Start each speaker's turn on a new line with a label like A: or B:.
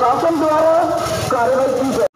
A: प्रशासन द्वारा कार्रवाई की जाए